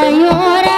Ayo ora